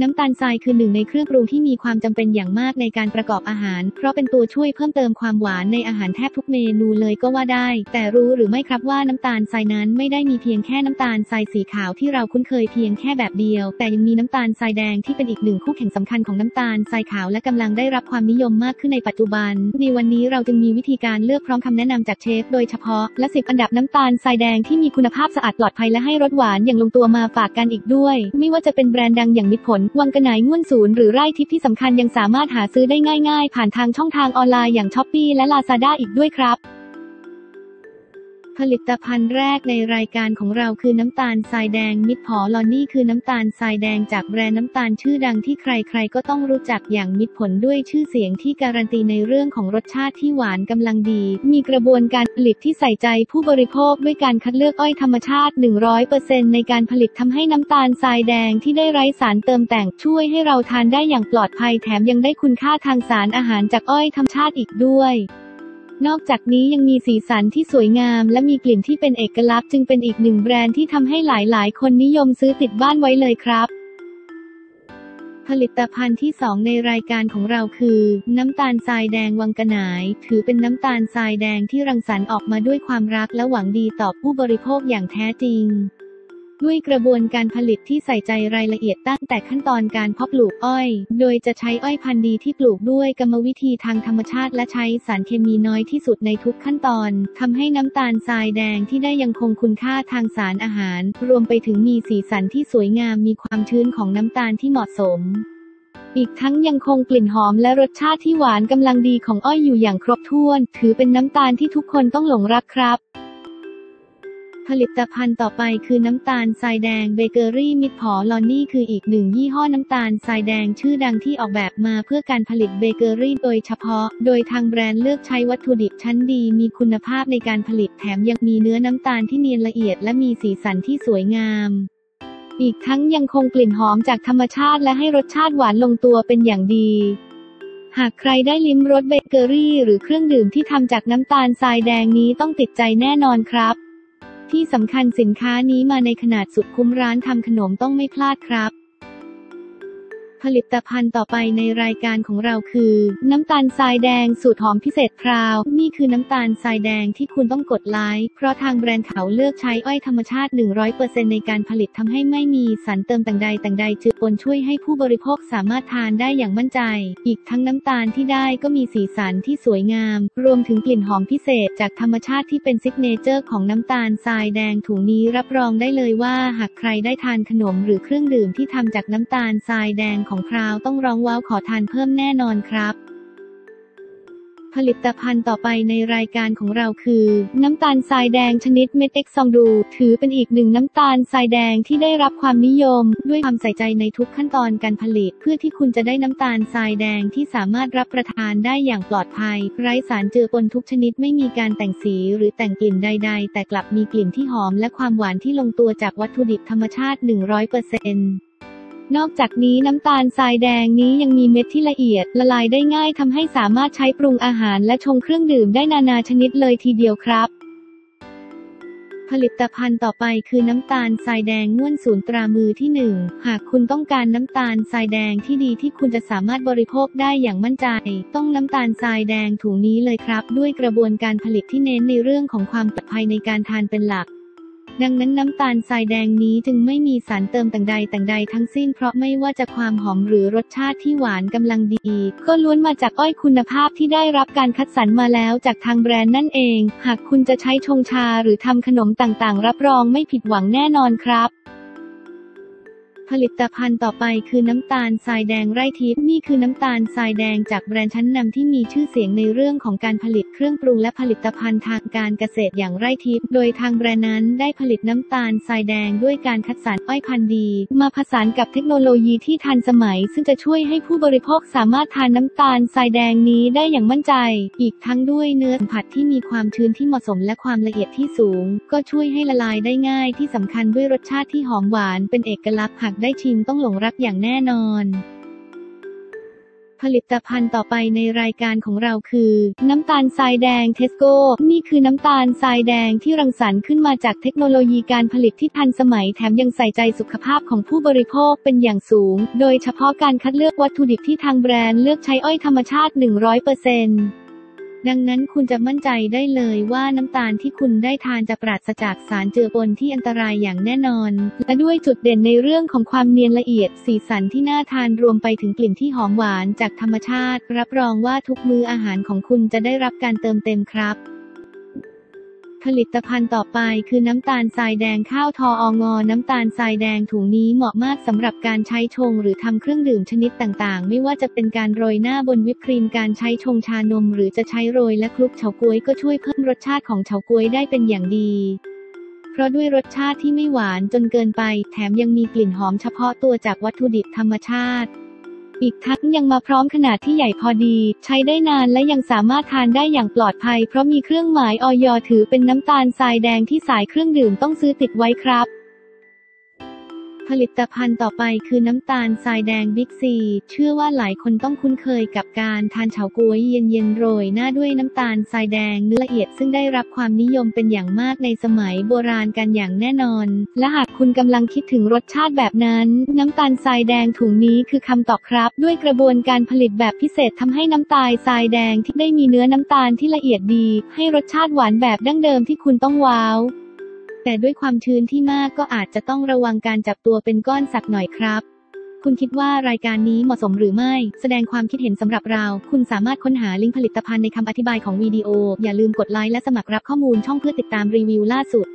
น้ำตาลทรายคือหนึ่งในเครื่องปรุงที่มีความจำเป็นอย่างมากในการประกอบอาหาร เพราะเป็นตัวช่วยเพิ่มเติมความหวานในอาหารแทบทุกเมนูเลยก็ว่าได้ แต่รู้หรือไม่ครับว่าน้ำตาลทรายนั้นไม่ได้มีเพียงแค่น้ำตาลทรายสีขาวที่เราคุ้นเคยเพียงแค่แบบเดียว แต่ยังมีน้ำตาลทรายแดงที่เป็นอีกหนึ่งคู่แข่งสำคัญของน้ำตาลทรายขาวและกำลังได้รับความนิยมมากขึ้นในปัจจุบัน ในวันนี้เราจึงมีวิธีการเลือกพร้อมคำแนะนำจากเชฟโดยเฉพาะและ10อันดับน้ำตาลทรายแดงที่มีคุณภาพสะอาดปลอดภัยและให้รสหวานอย่างลงตัวมาฝากกันอีกด้วย ไม่ว่าจะเป็นแบรนด์ดังอย่างมิตรผลวังกระไหนง่วนศูนย์หรือไร่ทิพย์ที่สำคัญยังสามารถหาซื้อได้ง่าย ๆ ผ่านทางช่องทางออนไลน์อย่างช้อปปีและลาซาด้าอีกด้วยครับ ผลิตภัณฑ์แรกในรายการของเราคือน้ำตาลทรายแดงมิตรผอลอนนี่คือน้ำตาลทรายแดงจากแบรนด์น้ำตาลชื่อดังที่ใครๆ ก็ต้องรู้จักอย่างมิตรผลด้วยชื่อเสียงที่การันตีในเรื่องของรสชาติที่หวานกำลังดี มีกระบวนการผลิตที่ใส่ใจผู้บริโภคด้วยการคัดเลือกอ้อยธรรมชาติ 100%ในการผลิตทำให้น้ำตาลทรายแดงที่ได้ไร้สารเติมแต่งช่วยให้เราทานได้อย่างปลอดภัยแถมยังได้คุณค่าทางสารอาหารจากอ้อยธรรมชาติอีกด้วย นอกจากนี้ยังมีสีสันที่สวยงาม และมีกลิ่นที่เป็นเอกลักษณ์จึงเป็นอีกหนึ่งแบรนด์ที่ทำให้หลายๆ คนนิยมซื้อติดบ้านไว้เลยครับ ผลิตภัณฑ์ที่ 2 ในรายการของเราคือ น้ำตาลทรายแดงวังกะหนาย ถือเป็นน้ำตาลทรายแดงที่รังสรรค์ออกมาด้วยความรักและหวังดีต่อผู้บริโภคอย่างแท้จริง ด้วยกระบวนการผลิตที่ใส่ใจรายละเอียดตั้งแต่ขั้นตอนการเพาะปลูกอ้อย โดยจะใช้อ้อยพันธุ์ดีที่ปลูกด้วยกรรมวิธีทางธรรมชาติและใช้สารเคมีน้อยที่สุดในทุกขั้นตอนทำให้น้ำตาลทรายแดงที่ได้ยังคงคุณค่าทางสารอาหาร รวมไปถึงมีสีสันที่สวยงามมีความชื้นของน้ำตาลที่เหมาะสมอีกทั้งยังคงกลิ่นหอมและรสชาติที่หวานกำลังดีของอ้อยอยู่อย่างครบถ้วน ถือเป็นน้ำตาลที่ทุกคนต้องหลงรักครับ ผลิตภัณฑ์ต่อไปคือน้ำตาลทรายแดงเบเกอรี่มิตรผลอันนี้คืออีกหนึ่งยี่ห้อน้ำตาลทรายแดงชื่อดังที่ออกแบบมาเพื่อการผลิตเบเกอรี่โดยเฉพาะ โดยทางแบรนด์เลือกใช้วัตถุดิบชั้นดีมีคุณภาพในการผลิตแถมยังมีเนื้อน้ำตาลที่เนียนละเอียดและมีสีสันที่สวยงามอีกทั้งยังคงกลิ่นหอมจากธรรมชาติและให้รสชาติหวานลงตัวเป็นอย่างดี หากใครได้ลิ้มรสเบเกอรี่ หรือเครื่องดื่มที่ทำจากน้ำตาลทรายแดงนี้ต้องติดใจแน่นอนครับ ที่สำคัญสินค้านี้มาในขนาดสุดคุ้มร้านทำขนมต้องไม่พลาดครับ ผลิตภัณฑ์ต่อไปในรายการของเราคือ น้ำตาลทรายแดงสูตรหอมพิเศษพราว นี่คือน้ำตาลทรายแดงที่คุณต้องกดไลค์เพราะทางแบรนด์เขาเลือกใช้อ้อยธรรมชาติ 100%ในการผลิตทำให้ไม่มีสารเติมแต่งใดแต่งใดเจือปนช่วยให้ผู้บริโภคสามารถทานได้อย่างมั่นใจ อีกทั้งน้ำตาลที่ได้ก็มีสีสันที่สวยงาม รวมถึงกลิ่นหอมพิเศษจากธรรมชาติที่เป็น signature ของน้ำตาลทรายแดงถุงนี้รับรองได้เลยว่า หากใครได้ทานขนมหรือเครื่องดื่มที่ทำจากน้ำตาลทรายแดงของคราวต้องร้องว้าวขอทานเพิ่มแน่นอนครับ ผลิตภัณฑ์ต่อไปในรายการของเราคือ น้ำตาลทรายแดงชนิดเม็ดเอ็กซองดู ถือเป็นอีกหนึ่งน้ำตาลทรายแดงที่ได้รับความนิยม ด้วยความใส่ใจในทุกขั้นตอนการผลิต เพื่อที่คุณจะได้น้ำตาลทรายแดงที่สามารถรับประทานได้อย่างปลอดภัย ไร้สารเจือปนทุกชนิดไม่มีการแต่งสีหรือแต่งกลิ่นใด ๆ แต่กลับมีกลิ่นที่หอมและความหวานที่ลงตัวจากวัตถุดิบธรรมชาติ 100% นอกจากนี้น้ำตาลทรายแดงนี้ยังมีเม็ดที่ละเอียด ละลายได้ง่ายทำให้สามารถใช้ปรุงอาหารและชงเครื่องดื่มได้นานาชนิดเลยทีเดียวครับ ผลิตภัณฑ์ต่อไปคือน้ำตาลทรายแดงง่วนศูนย์ตรามือที่ 1 หากคุณต้องการน้ำตาลทรายแดงที่ดีที่คุณจะสามารถบริโภคได้อย่างมั่นใจ ต้องน้ำตาลทรายแดงถุงนี้เลยครับ ด้วยกระบวนการผลิตที่เน้นในเรื่องของความปลอดภัยในการทานเป็นหลัก ดังนั้นน้ำตาลทรายแดงนี้จึงไม่มีสารเติมแต่งใดต่งใดทั้งสิ้นเพราะไม่ว่าจะความหอมหรือรสชาติที่หวานกำลังดี ก็ล้วนมาจากอ้อยคุณภาพที่ได้รับการคัดสรรมาแล้วจากทางแบรนด์นั่นเอง หากคุณจะใช้ชงชาหรือทำขนมต่างๆ รับรองไม่ผิดหวังแน่นอนครับ ผลิตภัณฑ์ต่อไปคือน้ำตาลทรายแดงไร่ทิพย์นี่คือน้ำตาลทรายแดงจากแบรนด์ชั้นนำที่มีชื่อเสียงในเรื่องของการผลิตเครื่องปรุงและผลิตภัณฑ์ทางการเกษตรอย่างไร่ทิพย์โดยทางแบรนด์นั้นได้ผลิตน้ำตาลทรายแดงด้วยการคัดสรรอ้อยพันธุ์ดี มาผสานกับเทคโนโลยีที่ทันสมัย ซึ่งจะช่วยให้ผู้บริโภคสามารถทานน้ำตาลทรายแดงนี้ได้อย่างมั่นใจ อีกทั้งด้วยเนื้อสัมผัสที่มีความชื้นที่เหมาะสมและความละเอียดที่สูง ก็ช่วยให้ละลายได้ง่ายที่สำคัญด้วยรสชาติที่หอมหวานเป็นเอกลักษณ์หากได้ชิมต้องหลงรักอย่างแน่นอนผผลิตภัณฑ์ต่อไปในรายการของเราคือ น้ำตาลทรายแดงเทสโก้ นี่คือน้ำตาลทรายแดงที่รังสรรค์ขึ้นมาจากเทคโนโลยีการผลิตที่ทันสมัยแถมยังใส่ใจสุขภาพของผู้บริโภคเป็นอย่างสูง โดยเฉพาะการคัดเลือกวัตถุดิบที่ทางแบรนด์เลือกใช้อ้อยธรรมชาติ 100% ดังนั้นคุณจะมั่นใจได้เลยว่าน้ำตาลที่คุณได้ทานจะปราศจากสารเจือปนที่อันตรายอย่างแน่นอน และด้วยจุดเด่นในเรื่องของความเนียนละเอียด สีสันที่น่าทานรวมไปถึงกลิ่นที่หอมหวานจากธรรมชาติ รับรองว่าทุกมื้ออาหารของคุณจะได้รับการเติมเต็มครับ ผลิตภัณฑ์ต่อไปคือน้ำตาลทรายแดงข้าวทอองอ น้ำตาลทรายแดงถุงนี้เหมาะมากสำหรับการใช้ชงหรือทำเครื่องดื่มชนิดต่างๆ ไม่ว่าจะเป็นการโรยหน้าบนวิปครีมการใช้ชงชานม หรือจะใช้โรยและคลุกเฉาก๊วยก็ช่วยเพิ่มรสชาติของเฉาก๊วยได้เป็นอย่างดีเพราะด้วยรสชาติที่ไม่หวานจนเกินไป แถมยังมีกลิ่นหอมเฉพาะตัวจากวัตถุดิบธรรมชาติ อีกทั้งยังมาพร้อมขนาดที่ใหญ่พอดี ใช้ได้นานและยังสามารถทานได้อย่างปลอดภัย เพราะมีเครื่องหมายออยถือเป็นน้ำตาลทรายแดงที่สายเครื่องดื่มต้องซื้อติดไว้ครับ ผลิตภัณฑ์ต่อไปคือน้ำตาลทรายแดงบิ๊กซี เชื่อว่าหลายคนต้องคุ้นเคยกับการทานเฉาก๊วยเย็นๆโรยหน้าด้วยน้ำตาลทรายแดงเนื้อละเอียดซึ่งได้รับความนิยมเป็นอย่างมากในสมัยโบราณกันอย่างแน่นอน และหากคุณกำลังคิดถึงรสชาติแบบนั้น น้ำตาลทรายแดงถุงนี้คือคำตอบครับ ด้วยกระบวนการผลิตแบบพิเศษทำให้น้ำตาลทรายแดงที่ได้มีเนื้อน้ำตาลที่ละเอียดดี ให้รสชาติหวานแบบดั้งเดิมที่คุณต้องว้าว แต่ด้วยความชื้นที่มากก็อาจจะต้องระวังการจับตัวเป็นก้อนสักหน่อยครับ คุณคิดว่ารายการนี้เหมาะสมหรือไม่ แสดงความคิดเห็นสำหรับเรา คุณสามารถค้นหาลิงก์ผลิตภัณฑ์ในคำอธิบายของวิดีโอ อย่าลืมกดไลค์และสมัครรับข้อมูลช่องเพื่อติดตามรีวิวล่าสุด